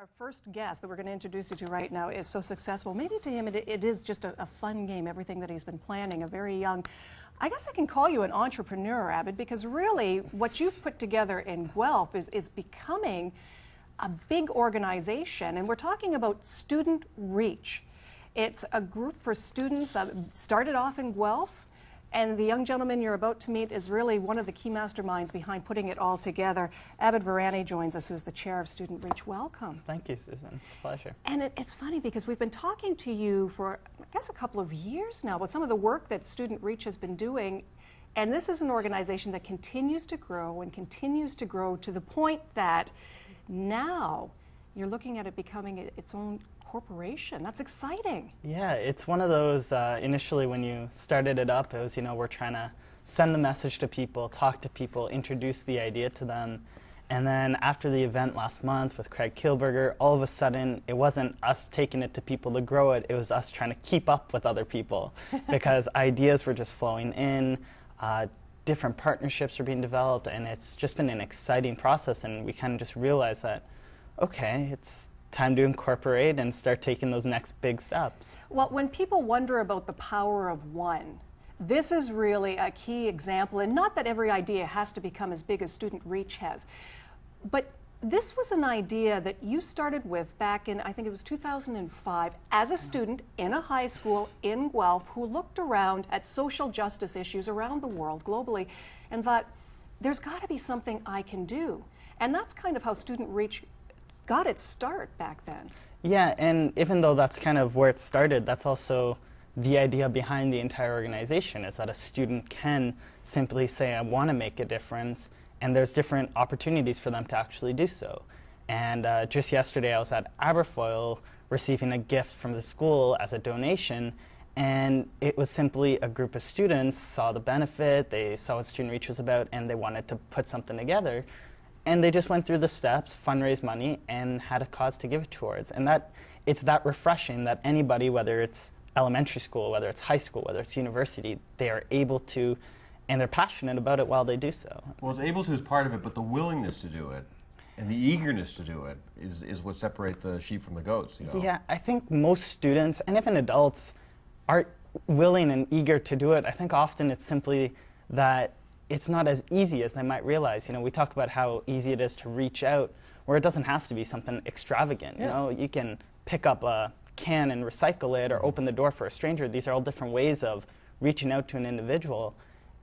our first guest that we're going to introduce you to right now is so successful. Maybe to him it, it is just a, a, fun game, everything that he's been planning, a very young. I guess I can call you an entrepreneur, Abid, because really what you've put together in Guelph is, is becoming a big organization. And we're talking about Student Reach. It's a group for students, uh, started off in Guelph, and the young gentleman you're about to meet is really one of the key masterminds behind putting it all together. Abid Virani joins us, who's the chair of Student Reach. Welcome. Thank you, Susan. It's a pleasure. And it, it's funny because we've been talking to you for, I guess, a couple of years now about some of the work that Student Reach has been doing. And this is an organization that continues to grow and continues to grow to the point that now you're looking at it becoming its own corporation. That's exciting. Yeah, it's one of those, uh, initially when you started it up, it was, you know, we're trying to send the message to people, talk to people, introduce the idea to them. And then after the event last month with Craig Kielburger, all of a sudden it wasn't us taking it to people to grow it, it was us trying to keep up with other people because ideas were just flowing in, uh, different partnerships were being developed, and it's just been an exciting process. And we kind of just realized that, okay, it's time to incorporate and start taking those next big steps. Well, when people wonder about the power of one, this is really a key example, and not that every idea has to become as big as Student Reach has, but this was an idea that you started with back in, I think it was 2005, as a student in a high school in Guelph who looked around at social justice issues around the world globally and thought, there's got to be something I can do. And that's kind of how Student Reach got its start back then. Yeah, and even though that's kind of where it started, that's also the idea behind the entire organization is that a student can simply say, I want to make a difference, and there's different opportunities for them to actually do so. And uh, just yesterday, I was at Aberfoyle receiving a gift from the school as a donation, and it was simply a group of students saw the benefit, they saw what Student Reach was about, and they wanted to put something together and they just went through the steps, fundraised money, and had a cause to give it towards. And that it's that refreshing that anybody, whether it's elementary school, whether it's high school, whether it's university, they are able to, and they're passionate about it while they do so. Well, it's able to is part of it, but the willingness to do it and the eagerness to do it is, is what separates the sheep from the goats. You know? Yeah, I think most students and even adults are willing and eager to do it. I think often it's simply that it's not as easy as they might realize. You know, we talk about how easy it is to reach out, where it doesn't have to be something extravagant. Yeah. You know, you can pick up a can and recycle it, or mm-hmm. open the door for a stranger. These are all different ways of reaching out to an individual.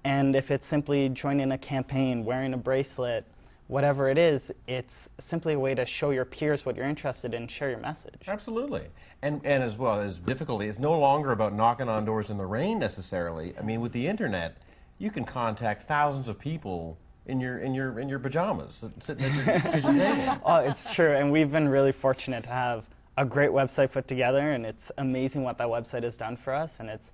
And if it's simply joining a campaign, wearing a bracelet, whatever it is, it's simply a way to show your peers what you're interested in, share your message. Absolutely. And, and as well as difficulty, it's no longer about knocking on doors in the rain necessarily. I mean, with the internet, you can contact thousands of people in your in your in your pajamas sitting at your kitchen table. Oh, it's true, and we've been really fortunate to have a great website put together, and it's amazing what that website has done for us, and it's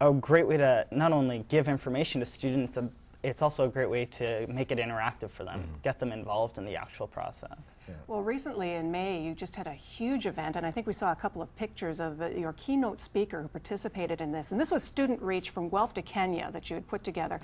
a great way to not only give information to students it's also a great way to make it interactive for them, mm-hmm. get them involved in the actual process. Yeah. Well, recently in May, you just had a huge event, and I think we saw a couple of pictures of uh, your keynote speaker who participated in this. And this was Student Reach from Guelph to Kenya that you had put together.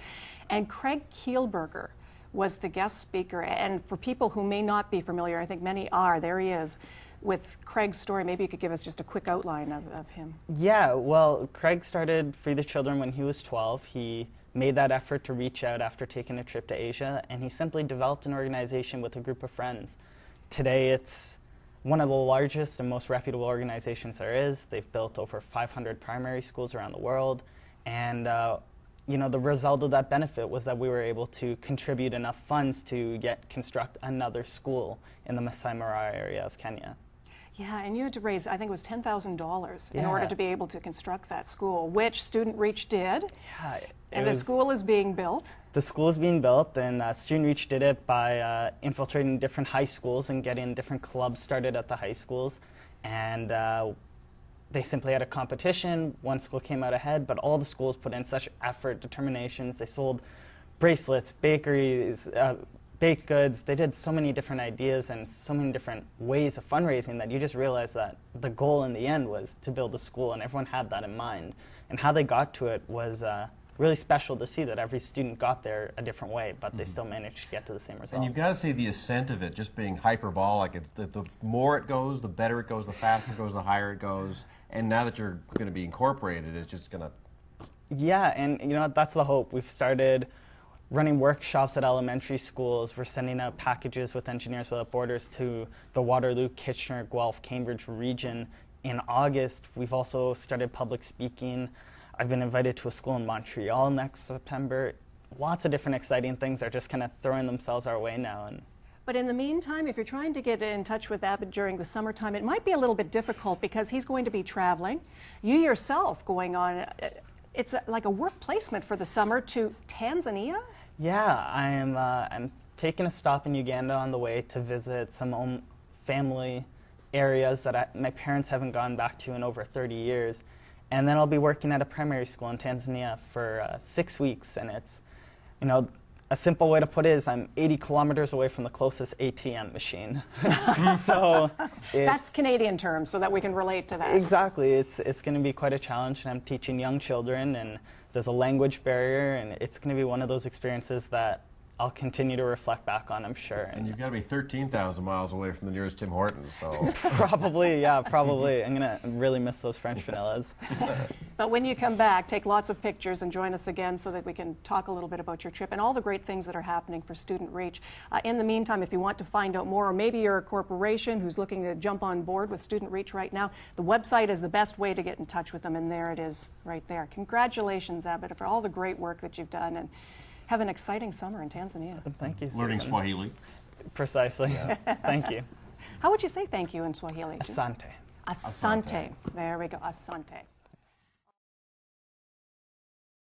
And Craig Kielburger was the guest speaker. And for people who may not be familiar, I think many are, there he is with Craig's story. Maybe you could give us just a quick outline of, of him. Yeah, well, Craig started Free the Children when he was 12. He made that effort to reach out after taking a trip to Asia, and he simply developed an organization with a group of friends. Today, it's one of the largest and most reputable organizations there is. They've built over 500 primary schools around the world, and uh, you know the result of that benefit was that we were able to contribute enough funds to yet construct another school in the Masai Mara area of Kenya. Yeah, and you had to raise, I think it was $10,000 in order to be able to construct that school, which Student Reach did. Yeah. And the school is being built? The school is being built, and uh, Student Reach did it by uh, infiltrating different high schools and getting different clubs started at the high schools. And uh, they simply had a competition. One school came out ahead, but all the schools put in such effort, determinations. They sold bracelets, bakeries, uh, baked goods. They did so many different ideas and so many different ways of fundraising that you just realized that the goal in the end was to build a school, and everyone had that in mind. And how they got to it was uh, really special to see that every student got there a different way, but they still managed to get to the same result. And you've got to see the ascent of it just being hyperbolic. It's the, the more it goes, the better it goes, the faster it goes, the higher it goes. And now that you're going to be incorporated, it's just going to. Yeah, and you know what, that's the hope. We've started running workshops at elementary schools. We're sending out packages with Engineers Without Borders to the Waterloo, Kitchener, Guelph, Cambridge region. In August, we've also started public speaking. I've been invited to a school in Montreal next September. Lots of different exciting things are just kind of throwing themselves our way now. And But in the meantime, if you're trying to get in touch with Abid during the summertime, it might be a little bit difficult because he's going to be traveling. You yourself going on, it's like a work placement for the summer to Tanzania? Yeah, I am. Uh, I'm taking a stop in Uganda on the way to visit some own family areas that I, my parents haven't gone back to in over 30 years, and then I'll be working at a primary school in Tanzania for uh, six weeks. And it's, you know, a simple way to put it is I'm 80 kilometers away from the closest ATM machine. so That's Canadian terms so that we can relate to that. Exactly. It's it's going to be quite a challenge, and I'm teaching young children, and there's a language barrier, and it's going to be one of those experiences that I'll continue to reflect back on. I'm sure. And And you've got to be 13,000 miles away from the nearest Tim Hortons. So probably, yeah, probably. I'm going to really miss those French vanillas. But when you come back, take lots of pictures and join us again so that we can talk a little bit about your trip and all the great things that are happening for Student Reach. Uh, in the meantime, if you want to find out more, or maybe you're a corporation who's looking to jump on board with Student Reach right now, the website is the best way to get in touch with them, and there it is right there. Congratulations, Abid, for all the great work that you've done, and have an exciting summer in Tanzania. Thank you, learning Susan. Swahili. Precisely. Thank you. How would you say thank you in Swahili? Asante. Asante. There we go, asante.